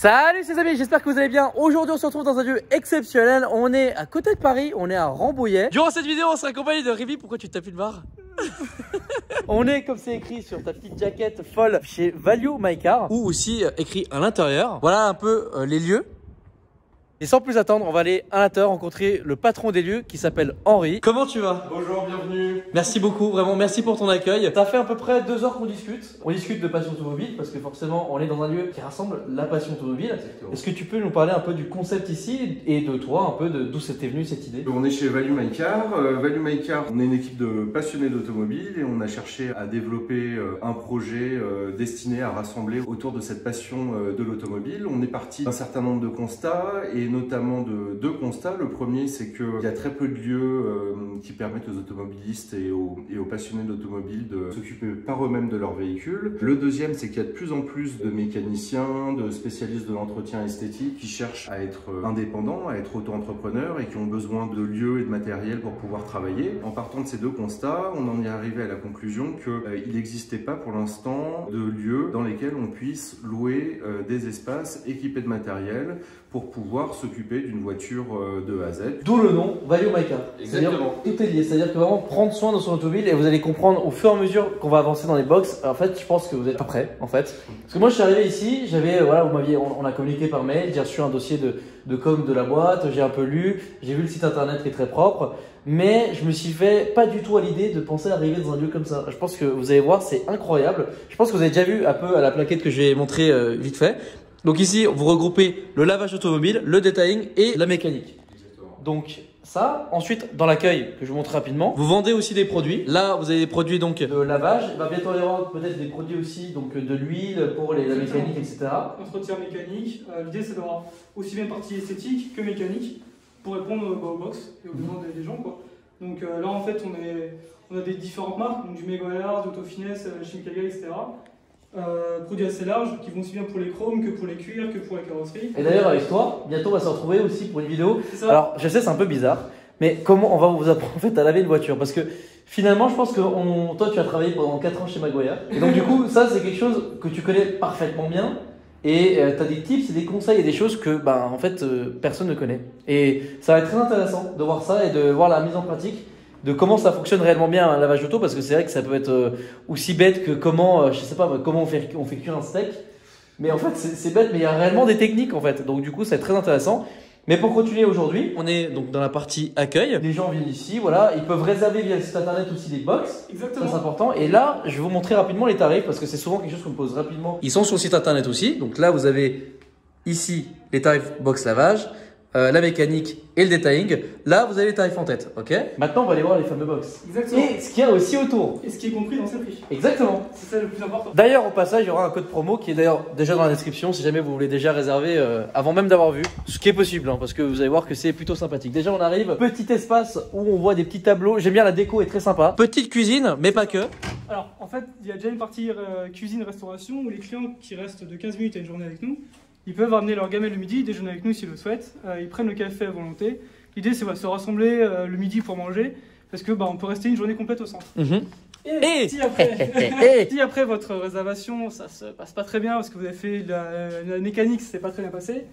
Salut les amis, j'espère que vous allez bien. Aujourd'hui, on se retrouve dans un lieu exceptionnel. On est à côté de Paris, on est à Rambouillet. Durant cette vidéo, on sera accompagné de Rivi. Pourquoi tu tapes une barre On est, comme c'est écrit sur ta petite jaquette folle, chez Value My Car, ou aussi euh, écrit à l'intérieur. Voilà un peu euh, les lieux. Et sans plus attendre, on va aller à l'intérieur rencontrer le patron des lieux qui s'appelle Henri. Comment tu vas? Bonjour, bienvenue. Merci beaucoup, vraiment merci pour ton accueil. Ça fait à peu près deux heures qu'on discute. On discute de passion automobile parce que forcément on est dans un lieu qui rassemble la passion automobile. Est-ce que tu peux nous parler un peu du concept ici et de toi, un peu de d'où c'était venu cette idée? On est chez Value My Car. Euh, Value My Car, on est une équipe de passionnés d'automobile et on a cherché à développer euh, un projet euh, destiné à rassembler autour de cette passion euh, de l'automobile. On est parti d'un certain nombre de constats et notamment de deux constats. Le premier, c'est qu'il y a très peu de lieux euh, qui permettent aux automobilistes et aux, passionnés d'automobile de s'occuper par eux-mêmes de leur véhicule. Le deuxième, c'est qu'il y a de plus en plus de mécaniciens, de spécialistes de l'entretien esthétique qui cherchent à être euh, indépendants, à être auto-entrepreneurs et qui ont besoin de lieux et de matériel pour pouvoir travailler. En partant de ces deux constats, on en est arrivé à la conclusion qu'il n'existait pas pour l'instant de lieux dans lesquels on puisse louer euh, des espaces équipés de matériel pour pouvoir s'occuper d'une voiture euh, de A à Z. D'où le nom Value My Car. C'est-à-dire, Exactement. Tout est lié, c'est-à-dire que vraiment prendre soin de son automobile et vous allez comprendre au fur et à mesure qu'on va avancer dans les box. En fait, je pense que vous êtes pas prêts, en fait. Parce que moi, je suis arrivé ici, j'avais, euh, voilà, vous m'aviez, on, on a communiqué par mail, j'ai reçu un dossier de, de com de la boîte, j'ai un peu lu, j'ai vu le site internet qui est très propre, mais je me suis fait pas du tout à l'idée de penser à arriver dans un lieu comme ça. Je pense que vous allez voir, c'est incroyable. Je pense que vous avez déjà vu un peu à la plaquette que j'ai montré euh, vite fait. Donc ici, vous regroupez le lavage automobile, le detailing et la mécanique. Donc ça, ensuite dans l'accueil que je vous montre rapidement, vous vendez aussi des produits. Là, vous avez des produits donc de lavage. Il va bientôt y avoir peut-être des produits aussi donc de l'huile pour les, la mécanique, etc. entretien mécanique. Euh, L'idée c'est d'avoir aussi bien partie esthétique que mécanique pour répondre euh, bah, aux box et aux besoins des, des gens. Quoi. Donc euh, là en fait on, est, on a des différentes marques, donc du Megoyard, d'Autofinesse, euh, Chimicalia, etc. Euh, produits assez larges qui vont aussi bien pour les chromes que pour les cuirs que pour les carrosseries. Et d'ailleurs avec toi, bientôt on va se retrouver aussi pour une vidéo. Alors je sais c'est un peu bizarre, mais comment on va vous apprendre en fait à laver une voiture? Parce que finalement je pense que on- toi tu as travaillé pendant 4 ans chez Maguire. Et donc du coup ça c'est quelque chose que tu connais parfaitement bien. Et tu as des tips et des conseils et des choses que ben, en fait euh, personne ne connaît. Et ça va être très intéressant de voir ça et de voir la mise en pratique de comment ça fonctionne réellement bien un lavage auto parce que c'est vrai que ça peut être euh, aussi bête que comment euh, je sais pas comment on fait on fait cuire un steak. Mais en fait c'est bête mais il y a réellement des techniques en fait. Donc du coup c'est très intéressant. Mais pour continuer aujourd'hui, on est donc dans la partie accueil. Les gens viennent ici, voilà, ils peuvent réserver via le site internet aussi des box. Ça, c'est Exactement. important. Et là, je vais vous montrer rapidement les tarifs parce que c'est souvent quelque chose qu'on me pose rapidement. Ils sont sur le site internet aussi. Donc là, vous avez ici les tarifs box lavage, euh, la mécanique et le detailing. Là, vous avez les tarifs en tête. Ok Maintenant, on va aller voir les fameux box. Exactement. Et ce qu'il y a aussi autour. Et ce qui est compris dans ce prix. Exactement. C'est ça le plus important. D'ailleurs, au passage, il y aura un code promo qui est d'ailleurs déjà dans la description si jamais vous voulez déjà réserver euh, avant même d'avoir vu. Ce qui est possible, hein, parce que vous allez voir que c'est plutôt sympathique. Déjà, on arrive, petit espace où on voit des petits tableaux. J'aime bien la déco, est très sympa. Petite cuisine, mais pas que. Alors, en fait, il y a déjà une partie euh, cuisine-restauration où les clients qui restent de 15 minutes à une journée avec nous, ils peuvent ramener leur gamelle le midi, déjeuner avec nous s'ils le souhaitent. Euh, ils prennent le café à volonté. L'idée, c'est de se rassembler euh, le midi pour manger, parce que bah, on peut rester une journée complète au centre. Mhm. Et, Et- si, après, Et si après votre réservation, ça se passe pas très bien, parce que vous avez fait la, la mécanique, ça s'est pas très bien passé,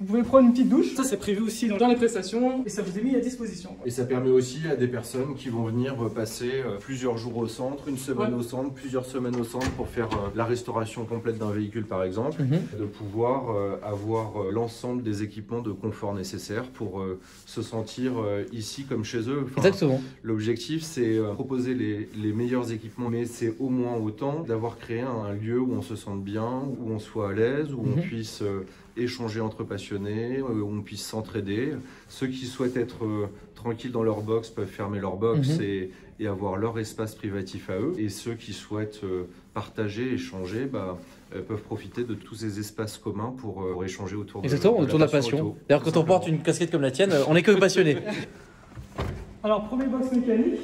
vous pouvez prendre une petite douche. Ça, c'est prévu aussi dans, les prestations, et ça vous est mis à disposition. quoi. Et ça permet aussi à des personnes qui vont venir passer euh, plusieurs jours au centre, une semaine Ouais. au centre, plusieurs semaines au centre pour faire euh, la restauration complète d'un véhicule par exemple. Mhm. de pouvoir euh, avoir euh, l'ensemble des équipements de confort nécessaires pour euh, se sentir euh, ici comme chez eux. Enfin, Exactement. L'objectif, c'est euh, proposer les, les meilleurs équipements, mais c'est au moins autant d'avoir créé un, lieu où on se sente bien, où on soit à l'aise, où on Mhm. puisse euh, échanger entre passionnés, euh, où on puisse s'entraider. Ceux qui souhaitent être euh, tranquilles dans leur box peuvent fermer leur box Mhm. et, et avoir leur espace privatif à eux. Et ceux qui souhaitent euh, partager, échanger, bah, euh, peuvent profiter de tous ces espaces communs pour, pour échanger autour de, Exactement, autour de la passion. D'ailleurs, quand on porte une casquette comme la tienne, on est que passionné. Alors, premier box mécanique.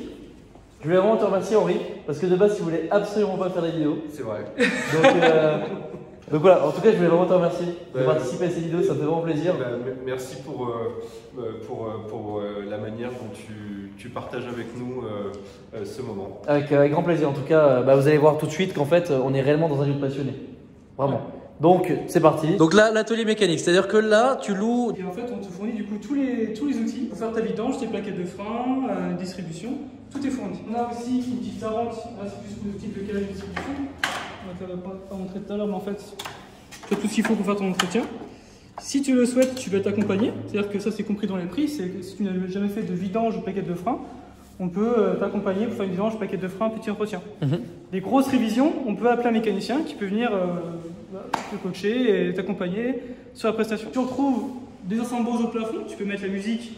Je voulais vraiment te remercier, Henri, parce que de base, tu voulais absolument pas faire des vidéos. C'est vrai. Donc, euh, donc voilà, en tout cas, je voulais vraiment te remercier de participer à ces vidéos, ça me fait vraiment plaisir. Bah, merci pour, euh, euh, pour, euh, pour euh, la manière dont tu, tu partages avec nous euh, euh, ce moment. Avec, euh, avec grand plaisir. En tout cas, euh, bah, vous allez voir tout de suite qu'en fait, on est réellement dans un lieu de passionné. Vraiment. Donc, c'est parti. Donc là, l'atelier mécanique, c'est-à-dire que là, tu loues. Et en fait, on te fournit du coup tous les, tous les outils pour faire ta vidange, tes plaquettes de frein, euh, distribution, tout est fourni. On a aussi une petite tarente, là c'est plus pour le type de calage de distribution. On va pas, pas montrer tout à l'heure, mais en fait, tu as tout ce qu'il faut pour faire ton entretien. Si tu le souhaites, tu vas t'accompagner, c'est-à-dire que ça c'est compris dans les prix, si tu n'as jamais fait de vidange ou plaquette de frein, on peut euh, t'accompagner pour faire une vidange, plaquette de frein, petit entretien. Mhm. Des grosses révisions, on peut appeler un mécanicien qui peut venir euh, te coacher et t'accompagner sur la prestation. Tu retrouves des enceintes Bose au plafond, tu peux mettre la musique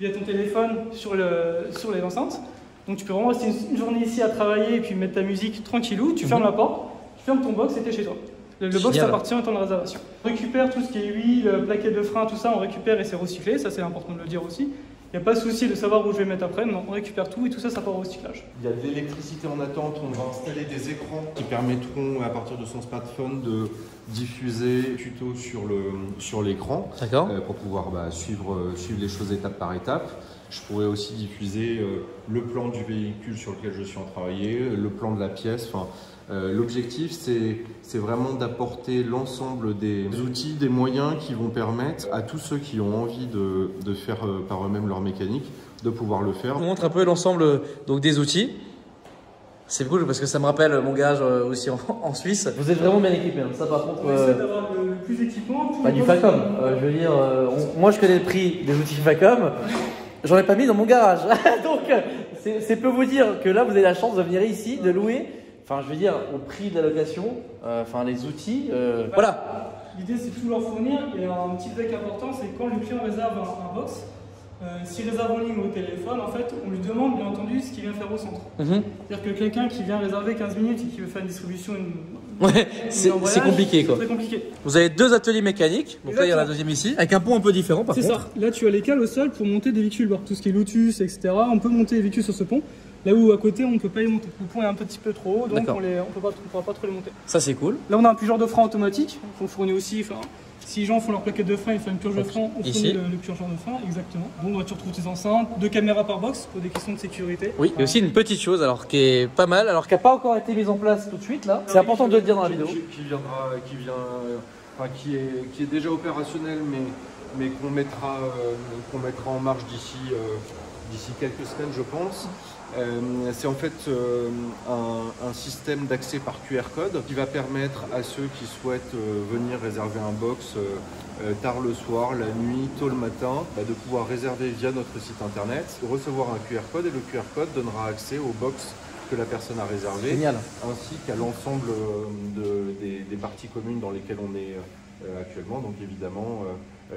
via ton téléphone sur, le, sur les enceintes. Donc tu peux vraiment rester une, une journée ici à travailler et puis mettre ta musique tranquillou, tu fermes la porte, tu fermes ton box et t'es chez toi. Le, le box Génial. t'appartient en temps de réservation. On récupère tout ce qui est huile, plaquettes de frein, tout ça, on récupère et c'est recyclé, ça c'est important de le dire aussi. Il n'y a pas de souci de savoir où je vais mettre après, non, on récupère tout et tout ça, ça part au recyclage. Il y a de l'électricité en attente, on va installer des écrans qui permettront à partir de son smartphone de diffuser tuto sur le sur l'écran D'accord euh, pour pouvoir bah, suivre, euh, suivre les choses étape par étape. Je pourrais aussi diffuser euh, le plan du véhicule sur lequel je suis en train de travailler, le plan de la pièce. Enfin, euh, L'objectif, c'est vraiment d'apporter l'ensemble des outils, des moyens qui vont permettre à tous ceux qui ont envie de, de faire euh, par eux-mêmes leur mécanique de pouvoir le faire. Je vous montre un peu l'ensemble euh, donc des outils. C'est cool parce que ça me rappelle mon garage euh, aussi en, en Suisse. Vous êtes vraiment bien équipé, hein. ça par contre. On essaie d'avoir le, plus d'équipement. Pas du Facom. Euh, je veux dire, euh, on- moi je connais le prix des outils Facom. J'en ai pas mis dans mon garage. Donc, euh, c'est c'est peu vous dire que là, vous avez la chance de venir ici, de louer. Enfin, je veux dire, au prix de la location, euh, enfin, les outils. euh, voilà. L'idée c'est de tout leur fournir et un petit truc important c'est quand le client réserve un, un box, euh, s'il réserve en ligne ou au téléphone, en fait on lui demande bien entendu ce qu'il vient faire au centre. Mhm. C'est-à-dire que quelqu'un qui vient réserver 15 minutes et qui veut faire une distribution, une, Ouais, une c'est c'est compliqué quoi. C'est très compliqué. Vous avez deux ateliers mécaniques. Donc là, il y en a un Exactement. deuxième ici, avec un pont un peu différent par C'est contre. ça. Là tu as les cales au sol pour monter des véhicules, voir tout ce qui est Lotus, etc. On peut monter les véhicules sur ce pont. Là où à côté on ne peut pas les monter. Le pont est un petit peu trop haut donc on ne pourra pas trop les monter. Ça, c'est cool. Là, on a un purgeur de frein automatique qu'on fournit aussi. Enfin, si les gens font leur plaquette de frein, ils font une purge de frein, on Ici. fournit le, le purgeur de frein, exactement. Bon, tu retrouves tes enceintes, deux caméras par box pour des questions de sécurité. Oui, a aussi une petite chose alors qui est pas mal, alors qui n'a pas encore été mise en place tout de suite là. C'est important de le dire dans la vidéo. Qui, viendra, qui vient, enfin, qui est, qui est déjà opérationnel, mais, mais qu'on mettra, euh, qu'on mettra en marche d'ici, euh, d'ici quelques semaines, je pense. Euh, c'est en fait euh, un, un système d'accès par QR code qui va permettre à ceux qui souhaitent euh, venir réserver un box tard le soir, la nuit, tôt le matin, bah, de pouvoir réserver via notre site internet, recevoir un QR code et le QR code donnera accès au box que la personne a réservé Génial. ainsi qu'à l'ensemble de- des, des parties communes dans lesquelles on est actuellement, donc évidemment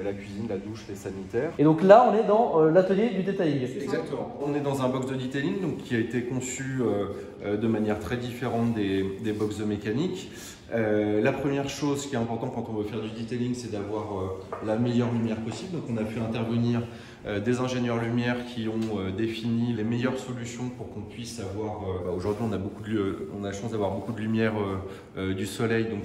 la cuisine, la douche, les sanitaires. Et donc là, on est dans euh, l'atelier du detailing. Exactement. On est dans un box de detailing donc, qui a été conçu euh, euh, de manière très différente des, des box de mécanique. Euh, la première chose qui est importante quand on veut faire du detailing, c'est d'avoir euh, la meilleure lumière possible. Donc on a fait intervenir euh, des ingénieurs lumière qui ont euh, défini les meilleures solutions pour qu'on puisse avoir. euh, bah, Aujourd'hui, on a beaucoup de, on a la chance d'avoir beaucoup de lumière euh, euh, du soleil, donc.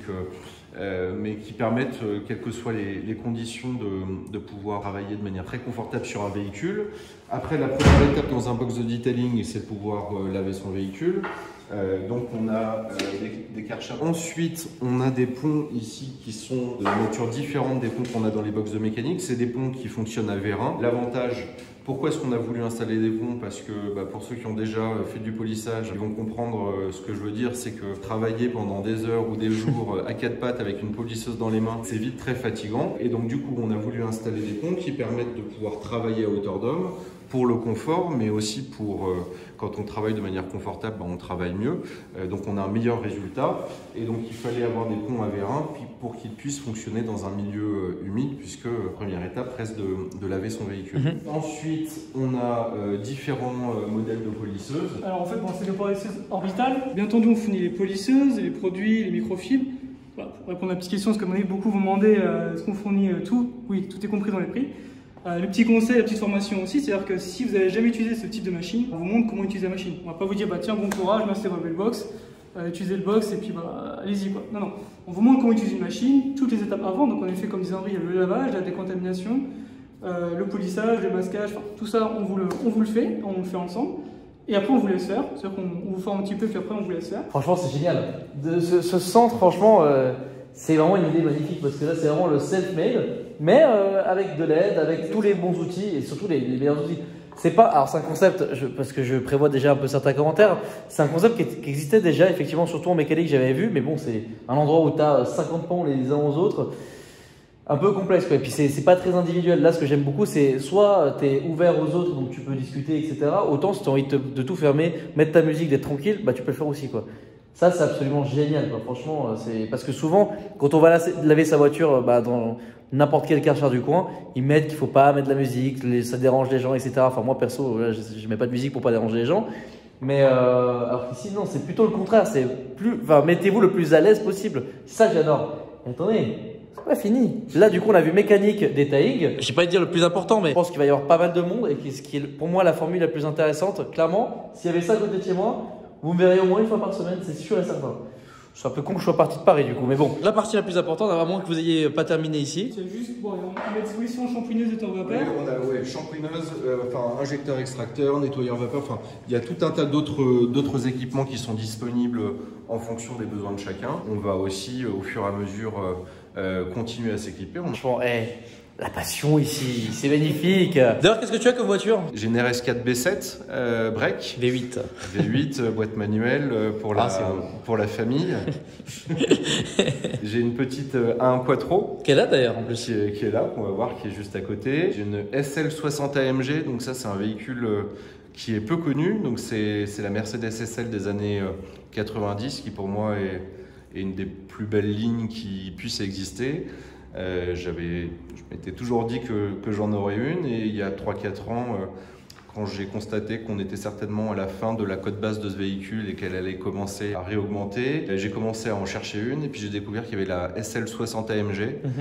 Euh, mais qui permettent, euh, quelles que soient les, les conditions, de, de pouvoir travailler de manière très confortable sur un véhicule. Après, la première étape dans un box de detailing, c'est de pouvoir euh, laver son véhicule. Euh, donc, on a euh, des, des. Ensuite, on a des ponts ici qui sont de nature différente des ponts qu'on a dans les box de mécanique. C'est des ponts qui fonctionnent à vérin. L'avantage, pourquoi est-ce qu'on a voulu installer des ponts? Parce que bah, pour ceux qui ont déjà fait du polissage, ils vont comprendre euh, ce que je veux dire, c'est que travailler pendant des heures ou des jours à quatre pattes avec une polisseuse dans les mains, c'est vite très fatigant. Et donc du coup, on a voulu installer des ponts qui permettent de pouvoir travailler à hauteur d'homme pour le confort, mais aussi pour euh, quand on travaille de manière confortable, bah, on travaille mieux. Euh, donc on a un meilleur résultat. Et donc il fallait avoir des ponts à vérin pour qu'ils puissent fonctionner dans un milieu euh, humide, puisque première étape reste de, de laver son véhicule. Ensuite, on a euh, différents modèles de polisseuses. Alors en fait, bon, c'est des polisseuses orbitales. Bien entendu, on fournit les polisseuses, les produits, les microfibres. Pour répondre à la petite question, parce que beaucoup vous demandez est-ce qu'on fournit tout? Oui, tout est compris dans les prix. Euh, le petit conseil, la petite formation aussi, c'est-à-dire que si vous n'avez jamais utilisé ce type de machine, on vous montre comment utiliser la machine. On va pas vous dire bah tiens bon courage, master votre box, euh, utilisez le box et puis bah allez-y quoi. Non non, on vous montre comment utiliser une machine, toutes les étapes avant. Donc en effet, comme disait Henri, il y a le lavage, la décontamination, euh, le polissage, le masquage, tout ça on vous le, on vous le fait, on le fait ensemble. Et après on vous laisse faire, c'est-à-dire qu'on on vous forme un petit peu puis après on vous laisse faire. Franchement, c'est génial. De ce, ce centre, franchement, euh, c'est vraiment une idée magnifique parce que là, c'est vraiment le self-made, mais euh, avec de l'aide, avec tous les bons outils et surtout les, meilleurs outils. C'est pas, alors c'est un concept, parce que je prévois déjà un peu certains commentaires, c'est un concept qui, existait déjà, effectivement, surtout en mécanique, j'avais vu, mais bon, c'est un endroit où tu as 50 pans les uns aux autres, un peu complexe, quoi. Et puis c'est pas très individuel. Là, ce que j'aime beaucoup, c'est soit tu es ouvert aux autres, donc tu peux discuter, etc. Autant si tu as envie de tout fermer, mettre ta musique, d'être tranquille, bah tu peux le faire aussi, quoi. Ça, c'est absolument génial, quoi. Franchement, euh, c'est parce que souvent, quand on va laver- sa voiture euh, bah, dans n'importe quel karcher du coin, ils mettent qu'il faut pas mettre de la musique, les- ça dérange les gens, etc. Enfin, moi perso, là, je, je mets pas de musique pour pas déranger les gens. Mais euh, alors qu'ici, non, c'est plutôt le contraire. C'est plus, enfin, mettez-vous le plus à l'aise possible. Ça j'adore. Attendez, c'est pas fini. Là, du coup, on a vu mécanique, detailing. Je vais pas dire le plus important, mais je pense qu'il va y avoir pas mal de monde et ce qui est pour moi la formule la plus intéressante. Clairement, s'il y avait ça à côté de chez moi, vous me verriez au moins une fois par semaine, c'est sûr et certain. C'est un peu con que je sois parti de Paris du coup, mais bon. La partie la plus importante, à moins que vous ayez pas terminé ici. C'est juste, bon, on mettre solution champouineuse et temps Oui, vapeur. on a ouais, euh, enfin injecteur extracteur, nettoyeur vapeur, enfin il y a tout un tas d'autres d'autres équipements qui sont disponibles en fonction des besoins de chacun. On va aussi euh, au fur et à mesure euh, euh, continuer à s'équiper. On- Franchement, la passion ici, c'est magnifique. D'ailleurs, qu'est-ce que tu as comme voiture? J'ai une RS4 B7 euh, break, V8. V8 euh, boîte manuelle euh, pour la Ah, pour la famille. J'ai une petite euh, A1 Quattro Quelle date d'ailleurs en plus qui est, qui est là, qu'on va voir, qui est juste à côté. J'ai une SL60 AMG, donc ça c'est un véhicule euh, qui est peu connu, donc c'est c'est la Mercedes SL des années euh, 90 qui pour moi est, une des plus belles lignes qui puisse exister. Euh, j'avais, je m'étais toujours dit que, que j'en aurais une et il y a 3-4 ans, euh, quand j'ai constaté qu'on était certainement à la fin de la cote base de ce véhicule et qu'elle allait commencer à réaugmenter, euh, j'ai commencé à en chercher une et puis j'ai découvert qu'il y avait la SL60 AMG Mhm.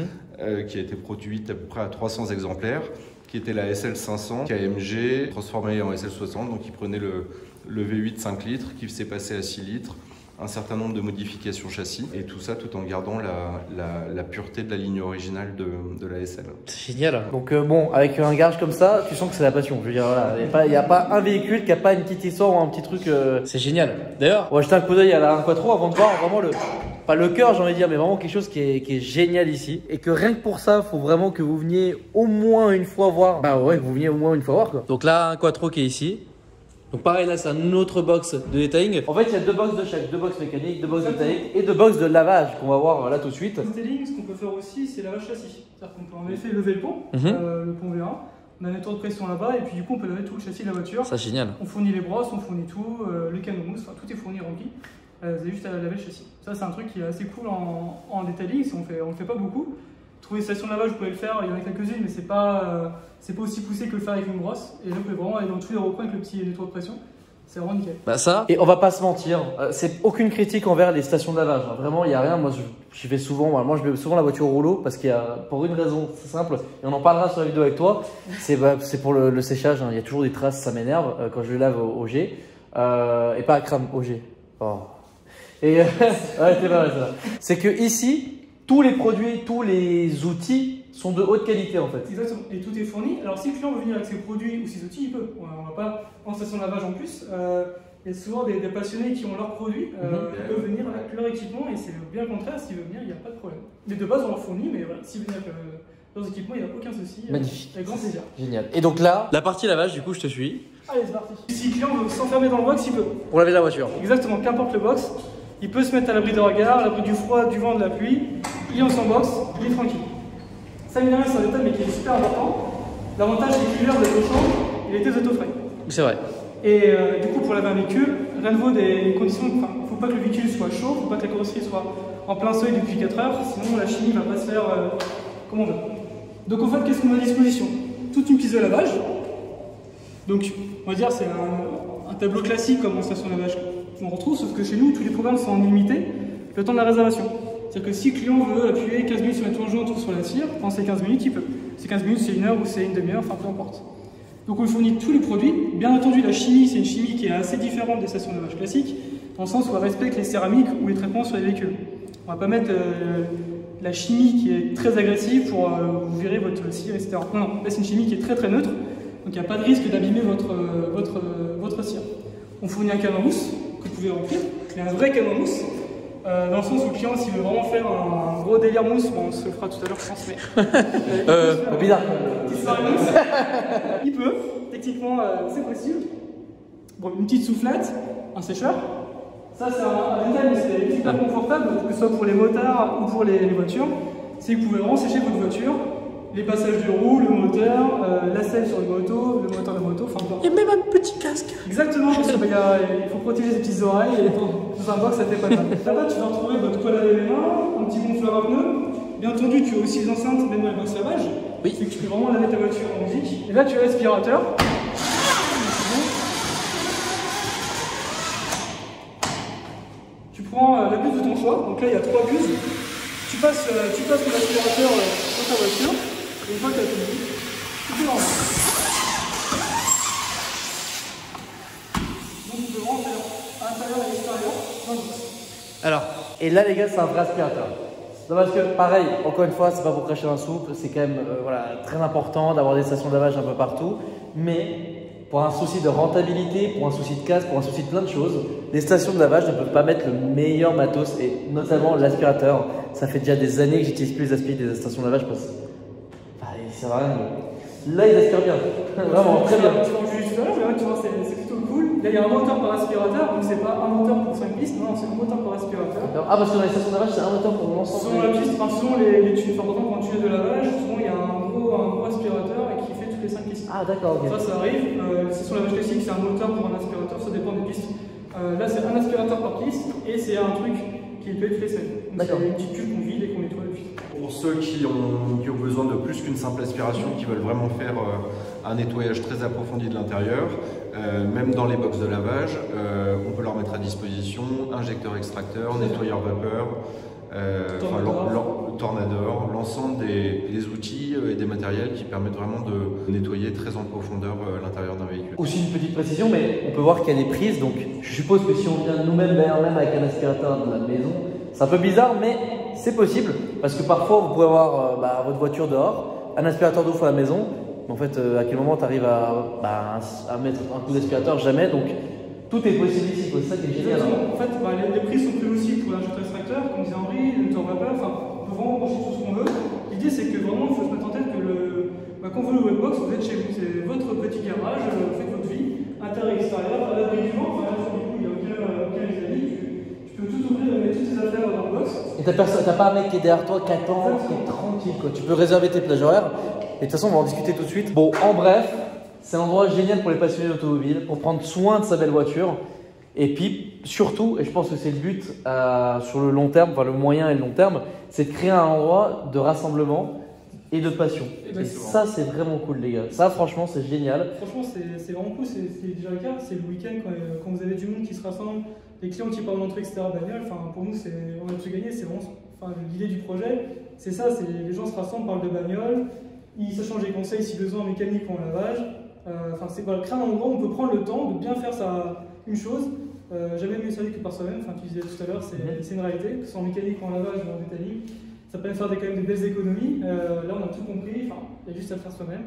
euh, qui a été produite à peu près à 300 exemplaires, qui était la SL500 KMG transformée en SL60, donc qui prenait le, le V8 5 litres, qui s'est passé à 6 litres, un certain nombre de modifications châssis, et tout ça tout en gardant la, la- la pureté de la ligne originale de, de la SL. C'est génial. Donc euh, bon, avec un garage comme ça, tu sens que c'est la passion. Je veux dire, voilà, il n'y a, pas- y a pas un véhicule qui a pas une petite histoire ou un petit truc. euh, C'est génial. D'ailleurs, on va jeter un coup d'œil à la 1.4 avant de voir vraiment le, pas le cœur, j'ai envie de dire, mais vraiment quelque chose qui est, qui est génial ici. Et que rien que pour ça, faut vraiment que vous veniez au moins une fois voir. Bah ouais, que vous veniez au moins une fois voir quoi. Donc là, un quattro qui est ici. Donc pareil, là c'est un autre box de detailing. En fait, il y a deux box de chaque, deux box mécaniques, deux box de detailing et deux box de lavage qu'on va voir là tout de suite. Detailing, ce qu'on peut faire aussi, c'est lavage châssis. C'est-à-dire qu'on peut en effet lever le pont, Mhm. euh, le pont V1. On a un tour de pression là-bas, et puis du coup, on peut laver tout le châssis de la voiture. Ça c'est génial. On fournit les brosses, on fournit tout, euh, le canon mousse, enfin tout est fourni rempli. Euh, vous avez juste à laver le châssis. Ça, c'est un truc qui est assez cool en, en detailing, on fait, on le fait pas beaucoup. Trouver une station de lavage, vous pouvez le faire, il y en a quelques-unes, mais c'est pas, euh, c'est pas aussi poussé que le faire avec une brosse. Et là, vous pouvez vraiment aller dans tous les recoins avec le petit nettoyeur de pression. C'est vraiment nickel. Bah ça. Et on va pas se mentir, euh, c'est aucune critique envers les stations de lavage. hein. Vraiment, il y a rien. Moi, je, je vais souvent, moi, moi, je mets souvent la voiture au rouleau parce qu'il y a, pour une raison c'est simple, et on en parlera sur la vidéo avec toi. C'est bah, c'est pour le, le séchage. hein. Il y a toujours des traces, ça m'énerve euh, quand je le lave au, au G Euh, et pas à crème au G. Oh. Et ouais, c'est pas mal ça. C'est que ici, tous les produits, tous les outils sont de haute qualité en fait. Exactement. Et tout est fourni. Alors, si le client veut venir avec ses produits ou ses outils, il peut. On va pas en station de lavage en plus. Euh, il y a souvent des, des passionnés qui ont leurs produits. Euh, Mhm. Ils peuvent venir avec leur équipement et c'est bien le contraire. S'il veut venir, il n'y a pas de problème. Mais de base, on leur fournit, mais voilà, s'il veut venir avec euh, leurs équipements, il n'y a aucun souci. Euh, Magnifique. Avec grand plaisir. Génial. Et donc là, la partie lavage, du coup, je te suis. Allez, c'est parti. Si le client veut s'enfermer dans le box, il peut. Pour laver la voiture. Exactement, qu'importe le box. Il peut se mettre à l'abri de regard, à l'abri du froid, du vent, de la pluie. Est son box, il est tranquille. Ça, de rien, c'est un détail, mais qui est super important. L'avantage, c'est que au champ, il était autofrais. C'est vrai. Et euh, du coup, pour laver un véhicule, rien ne vaut des conditions. Enfin, il ne faut pas que le véhicule soit chaud, il ne faut pas que la carrosserie soit en plein soleil depuis 4 heures, sinon la chimie ne va pas se faire euh, comme on veut. Donc en fait, qu'est-ce qu'on a à disposition? Toute une piste de lavage. Donc, on va dire, c'est un, un tableau classique comme en station de lavage qu'on retrouve, sauf que chez nous, tous les programmes sont en illimité le temps de la réservation. C'est-à-dire que si le client veut appuyer 15 minutes sur un tour joint sur la cire, pendant ces 15 minutes, il peut. C'est 15 minutes, c'est une heure ou c'est une demi-heure, enfin peu importe. Donc on fournit tous les produits. Bien entendu, la chimie, c'est une chimie qui est assez différente des stations de lavage classiques, dans le sens où elle respecte les céramiques ou les traitements sur les véhicules. On va pas mettre euh, la chimie qui est très agressive pour euh, vous virer votre cire, etc. Non, non, là c'est une chimie qui est très très neutre, donc il n'y a pas de risque d'abîmer votre, euh, votre, votre cire. On fournit un canon mousse que vous pouvez remplir, mais un vrai canon mousse. Euh, dans le sens où le client, s'il veut vraiment faire un, gros délire mousse, bon, on se le fera tout à l'heure, je pense, mais. Euh, bizarre. Soirée mousse. il peut, techniquement, euh, c'est possible. Bon, une petite soufflette, un sécheur. Ça, c'est un, un détail, mais c'est hyper confortable, que ce soit pour les motards ou pour les, les voitures. C'est que vous pouvez vraiment sécher votre voiture, les passages de roue, le moteur, euh, la selle sur le moto, le moteur de moto, enfin peu importe. Et même un petit casque. Exactement, parce qu'il il faut protéger ses petites oreilles et dans un box ça fait pas mal. Là-bas, tu vas retrouver votre colle à les mains, un petit gonfleur à pneus. Bien entendu, tu as aussi les enceintes, même dans les box lavage. Oui. C'est que tu peux vraiment laver ta voiture en musique. Et là, tu as l'aspirateur. Tu prends euh, la buse de ton choix, donc là il y a trois buses. Tu passes, euh, tu passes ton aspirateur dans ta voiture, une fois que tu as fini, tu peux. Donc tu faire à l'intérieur et box. Alors, et là les gars, c'est un vrai aspirateur. Non, que pareil, encore une fois, c'est pas pour cracher la soupe, c'est quand même euh, voilà, très important d'avoir des stations de lavage un peu partout. Mais pour un souci de rentabilité, pour un souci de casse, pour un souci de plein de choses, les stations de lavage ne peuvent pas mettre le meilleur matos et notamment l'aspirateur. Ça fait déjà des années que j'utilise plus les aspirations des stations de lavage parce que sert à rien. Là, il aspire bien. Vraiment, très bien. Tu vas en juger tout à l'heure, mais ouais, tu vois, c'est plutôt cool. Là, il y a un moteur par aspirateur, donc c'est pas un moteur pour 5 pistes, non, c'est un moteur par aspirateur. Ah, parce que dans les stations lavage, c'est un moteur pour l'ensemble. Selon la piste, enfin, selon les, les tuyaux, par exemple, quand tu es de lavage, souvent il y a un gros, un gros aspirateur et qui fait toutes les 5 pistes. Ah, d'accord, ok. Ça, ça arrive. Euh, c'est sur la lavage classique, c'est un moteur pour un aspirateur, ça dépend des pistes. Euh, là, c'est un aspirateur par piste et c'est un truc qui peut être fait seul. Donc. C'est une petite tube qu'on vide et qu'on nettoie le filtre. Pour ceux qui ont, qui ont besoin de plus qu'une simple aspiration, qui veulent vraiment faire euh, un nettoyage très approfondi de l'intérieur, euh, même dans les box de lavage, euh, on peut leur mettre à disposition injecteur-extracteur, nettoyeur vapeur, euh, tornador, l'ensemble des, des outils et des matériels qui permettent vraiment de nettoyer très en profondeur l'intérieur d'un véhicule. Aussi une petite précision, mais on peut voir qu'il y a des prises, donc je suppose que si on vient nous-mêmes d'ailleurs même avec un aspirateur de la maison, c'est un peu bizarre, mais c'est possible, parce que parfois vous pouvez avoir euh, bah, votre voiture dehors, un aspirateur d'eau à la maison, mais en fait euh, à quel moment tu arrives à, bah, à mettre un coup d'aspirateur? Jamais, donc tout est possible ici, c'est ça qui est génial. hein. En fait, bah, les, prix sont plus aussi pour l'injecteur extracteur, comme disait Henri, le vapeur, enfin, on peut vraiment brancher tout ce qu'on veut. L'idée, c'est que vraiment, il faut se mettre en tête que le, quand vous louez Webbox, vous êtes chez vous, c'est votre petit garage, euh, vous faites votre vie, intérieur, extérieur, à l'abri du vent, enfin, le coup, il n'y a aucun, aucun tu, peux tout ouvrir et mettre toutes tes affaires dans le box. Et t'as pas un mec qui est derrière toi, qui attend, qui est tranquille, quoi. Tu peux réserver tes plages horaires. Et de toute façon, on va en discuter tout de suite. Bon, en bref, c'est un endroit génial pour les passionnés d'automobile, pour prendre soin de sa belle voiture. Et puis, surtout, et je pense que c'est le but euh, sur le long terme, enfin le moyen et le long terme, c'est de créer un endroit de rassemblement et de passion. Et Exactement. ça, c'est vraiment cool, les gars. Ça, franchement, c'est génial. Franchement, c'est vraiment cool, c'est déjà le cas. C'est le week-end quand, euh, quand vous avez du monde qui se rassemble, les clients qui parlent d'entrée, etc. bagnole. Enfin, pour nous, c'est on a tout gagné. C'est vraiment enfin, l'idée du projet. C'est ça c'est les gens se rassemblent, parlent de bagnole, ils s'échangent des conseils si besoin en mécanique ou en lavage. Euh, Enfin, c'est voilà, créer un endroit où on peut prendre le temps de bien faire sa, une chose. Euh, jamais mieux servi que par soi-même. Enfin, tu disais tout à l'heure, c'est Mhm. c'est une réalité, que ce soit en mécanique ou en lavage ou en métallique. Ça permet de faire des, quand même des belles économies. Euh, là, on a tout compris. Enfin, il y a juste à le faire soi-même.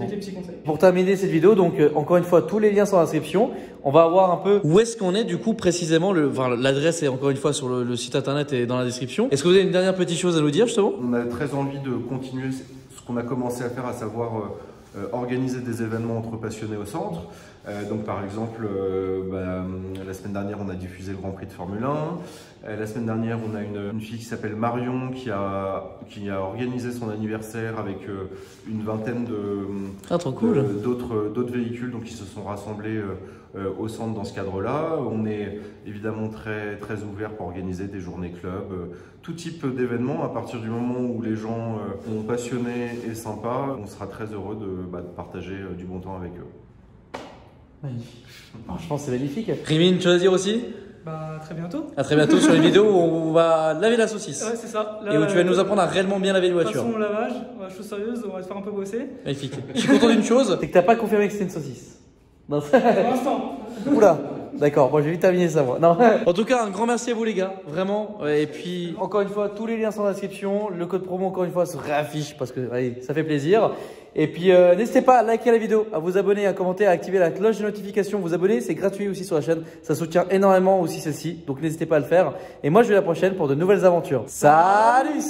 Avec les petits conseils. Pour terminer cette vidéo, donc euh, encore une fois, tous les liens sont en description. On va voir un peu où est-ce qu'on est du coup précisément. le- Enfin, l'adresse est encore une fois sur le, le site internet et dans la description. Est-ce que vous avez une dernière petite chose à nous dire justement? On a très envie de continuer ce qu'on a commencé à faire, à savoir euh, euh, organiser des événements entre passionnés au centre. Euh, donc par exemple, euh, bah, la semaine dernière, on a diffusé le Grand Prix de Formule 1. Euh, la semaine dernière, on a une, une fille qui s'appelle Marion qui a, qui a organisé son anniversaire avec euh, une vingtaine de, Ah, cool. d'autres d'autres véhicules donc, qui se sont rassemblés euh, euh, au centre dans ce cadre-là. On est évidemment très, très ouvert pour organiser des journées club, euh, tout type d'événements. À partir du moment où les gens euh, sont passionnés et sympas, on sera très heureux de, bah, de partager euh, du bon temps avec eux. Magnifique. Franchement, c'est magnifique. Rémi, une chose à dire aussi? Bah, très bientôt. À très bientôt sur une vidéo où on va laver la saucisse. Ouais, c'est ça. Là, Et où tu vas euh, nous apprendre à réellement bien laver une voiture. Au lavage, on va chose sérieuse, on va se faire un peu bosser. Magnifique. Je suis content d'une chose, c'est que t'as pas confirmé que c'était une saucisse. Non, Pour l'instant, Oula D'accord, bon, j'ai vite terminé ça, moi. Non. En tout cas, un grand merci à vous, les gars. Vraiment. Et puis, encore une fois, tous les liens sont dans la description. Le code promo, encore une fois, se réaffiche parce que, allez, ça fait plaisir. Et puis, euh, n'hésitez pas à liker la vidéo, à vous abonner, à commenter, à activer la cloche de notification. Vous abonner, c'est gratuit aussi sur la chaîne. Ça soutient énormément aussi celle-ci. Donc, n'hésitez pas à le faire. Et moi, je vais à la prochaine pour de nouvelles aventures. Salut